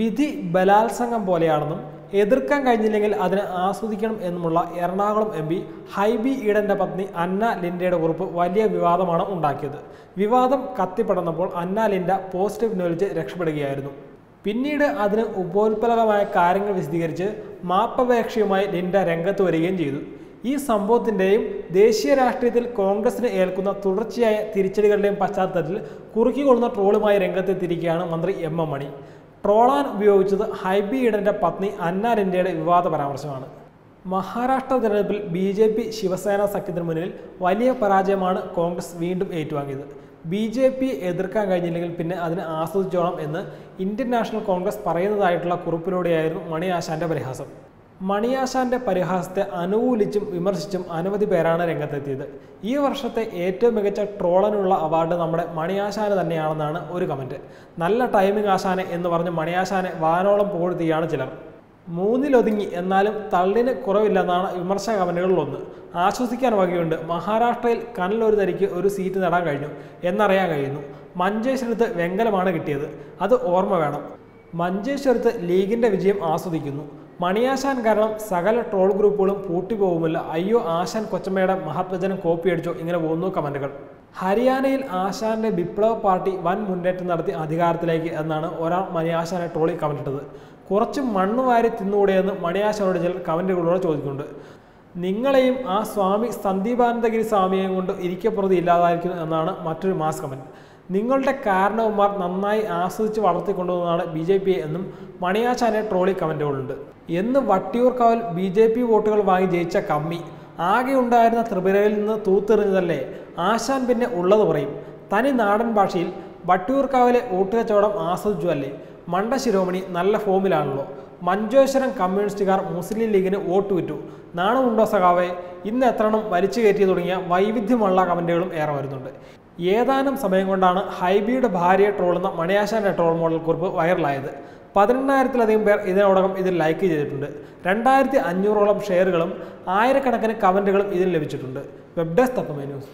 വിധി ബലാത്സംഗം പോലെയാണെന്നും എതിർക്കാൻ കഴിഞ്ഞില്ലെങ്കിൽ അതിനെ ആസ്വദിക്കണം എന്നുമുള്ള എറണാകുളം എം പി ഹൈബി ഈഡന്റെ പത്നി അന്ന ലിൻഡയുടെ കുറിപ്പ് വലിയ വിവാദമാണ് ഉണ്ടാക്കിയത്. വിവാദം കത്തിപ്പടർന്നപ്പോൾ അന്ന ലിൻഡ പോസിറ്റീവ് നോലിച്ച് രക്ഷപ്പെടുകയായിരുന്നു. പിന്നീട് അതിന് ഉപോത്പലകമായ കാര്യങ്ങൾ വിശദീകരിച്ച് മാപ്പപേക്ഷയുമായി ലിൻഡ രംഗത്ത് വരികയും ചെയ്തു. ഈ സംഭവത്തിന്റെയും ദേശീയ രാഷ്ട്രീയത്തിൽ കോൺഗ്രസിന് ഏൽക്കുന്ന തുടർച്ചയായ തിരിച്ചടികളുടെയും പശ്ചാത്തലത്തിൽ കുറുക്കിക്കൊള്ളുന്ന ട്രോളുമായി രംഗത്തെത്തിയിരിക്കുകയാണ് മന്ത്രി എം എം മണി. ട്രോളാൻ ഉപയോഗിച്ചത് ഹൈബി ഈഡന്റെ പത്നി അന്ന ലിൻഡയുടെ വിവാദ പരാമർശമാണ്. മഹാരാഷ്ട്ര തെരഞ്ഞെടുപ്പിൽ ബി ജെ പി ശിവസേന സഖ്യത്തിന് മുന്നിൽ വലിയ പരാജയമാണ് കോൺഗ്രസ് വീണ്ടും ഏറ്റുവാങ്ങിയത്. ബി ജെ പി എതിർക്കാൻ കഴിഞ്ഞില്ലെങ്കിൽ പിന്നെ അതിനെ ആസ്വദിച്ചോണം എന്ന് ഇന്ത്യൻ നാഷണൽ കോൺഗ്രസ് പറയുന്നതായിട്ടുള്ള കുറിപ്പിലൂടെയായിരുന്നു മണി ആശാന്റെ പരിഹാസം. മണിയാശാന്റെ പരിഹാസത്തെ അനുകൂലിച്ചും വിമർശിച്ചും അനവധി പേരാണ് രംഗത്തെത്തിയത്. ഈ വർഷത്തെ ഏറ്റവും മികച്ച ട്രോളനുള്ള അവാർഡ് നമ്മുടെ മണിയാശാന് തന്നെയാണെന്നാണ് ഒരു കമന്റ് നല്ല ടൈമിംഗ് ആശാനെ എന്ന് പറഞ്ഞ് മണിയാശാനെ വാനോളം പുകഴ്ത്തിയാണ് ചിലർ. മൂന്നിലൊതുങ്ങി എന്നാലും തള്ളിന് കുറവില്ലെന്നാണ് വിമർശക കമന്റുകളിലൊന്ന് ആശ്വസിക്കാൻ വകയുണ്ട്. മഹാരാഷ്ട്രയിൽ കനലൊരു തരിക്ക് ഒരു സീറ്റ് നേടാൻ കഴിഞ്ഞു എന്നറിയാൻ കഴിയുന്നു. മഞ്ചേശ്വരത്ത് വെങ്കലമാണ് കിട്ടിയത്. അത് ഓർമ്മ വേണം. മഞ്ചേശ്വരത്ത് ലീഗിന്റെ വിജയം ആസ്വദിക്കുന്നു. മണിയാശാൻ കാരണം സകല ട്രോൾ ഗ്രൂപ്പുകളും പൂട്ടിപ്പോകുമില്ല അയ്യോ ആശാൻ കൊച്ചമ്മയുടെ മഹത്വജനം കോപ്പിയടിച്ചോ ഇങ്ങനെ പോകുന്നു കമന്റുകൾ. ഹരിയാനയിൽ ആശാന്റെ വിപ്ലവ പാർട്ടി വൻ മുന്നേറ്റം നടത്തി അധികാരത്തിലേക്ക് എന്നാണ് ഒരാൾ മണിയാശാനെ ട്രോളി കമന്റിട്ടത്. കുറച്ച് മണ്ണ് വാരി തിന്നുകൂടെയെന്ന് മണിയാശാനോട് ചില കമന്റുകളിലൂടെ ചോദിക്കുന്നുണ്ട്. നിങ്ങളെയും ആ സ്വാമി സന്ദീപാനന്ദഗിരി സ്വാമിയെയും കൊണ്ട് ഇരിക്കപ്പുറത്ത് ഇല്ലാതായിരിക്കുന്നു എന്നാണ് മറ്റൊരു മാസ് കമന്റ്. നിങ്ങളുടെ കാരണവന്മാർ നന്നായി ആസ്വദിച്ച് വളർത്തിക്കൊണ്ടുവന്നതാണ് ബി ജെ പി എന്നും മണിയാശാനെ ട്രോളി കമന്റുകളുണ്ട് എന്ന് വട്ടിയൂർക്കാവിൽ ബി ജെ പി വോട്ടുകൾ വാങ്ങി ജയിച്ച കമ്മി. ആകെ ഉണ്ടായിരുന്ന ത്രിപുരയിൽ നിന്ന് തൂത്തെറിഞ്ഞതല്ലേ? ആശാൻ പിന്നെ ഉള്ളത് പറയും. തനി നാടൻ ഭാഷയിൽ വട്ടിയൂർക്കാവിലെ വോട്ട് കച്ചവടം ആസ്വദിച്ചു അല്ലേ മണ്ട ശിരോമണി നല്ല ഫോമിലാണല്ലോ. മഞ്ചേശ്വരം കമ്മ്യൂണിസ്റ്റുകാർ മുസ്ലിം ലീഗിന് വോട്ട് വിറ്റു. നാണമുണ്ടോ സഖാവെ? ഇന്ന് എത്രണം വലിച്ചു കയറ്റി തുടങ്ങിയ വൈവിധ്യമുള്ള കമന്റുകളും ഏറെ വരുന്നുണ്ട്. ഏതാനും സമയം കൊണ്ടാണ് ഹൈബിയുടെ ഭാര്യയെ ട്രോളുന്ന മണിയാശാന്റെ ട്രോൾ മോഡൽ കുറിപ്പ് വൈറലായത്. പതിനെണ്ണായിരത്തിലധികം പേർ ഇതിനോടകം ഇതിൽ ലൈക്ക് ചെയ്തിട്ടുണ്ട്. രണ്ടായിരത്തി അഞ്ഞൂറോളം ഷെയറുകളും ആയിരക്കണക്കിന് കമന്റുകളും ഇതിൽ ലഭിച്ചിട്ടുണ്ട്. Web desk Tatwamayi news.